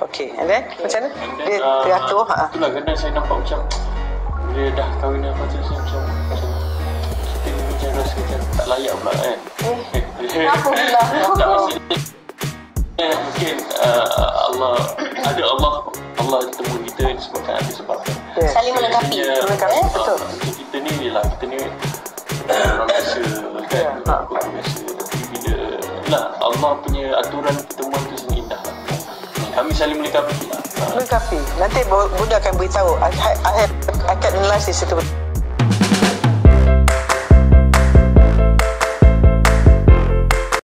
Macam mana? And then, Dia ah, teratur. Ha. Itulah kadang saya nampak macam Bila dah kahwin apa tu saya macam, macam Kita ni macam rasa macam tak layak pula kan eh, Apa pula? Tak eh, Mungkin uh, Allah Ada Allah Allah temu kita disebabkan ada sebab Ya. Saling melengkapi. Melengkapi, ah, betul. Macam kita ni lah Kita ni uh, orang biasa kan Ya, Orang orang biasa Tapi bila lah Allah punya aturan pertemuan tu sangat indah lah. Kami saling melengkapi Melengkapi. Nanti Bunda akan beritahu. I, I, I I can analyze di situ.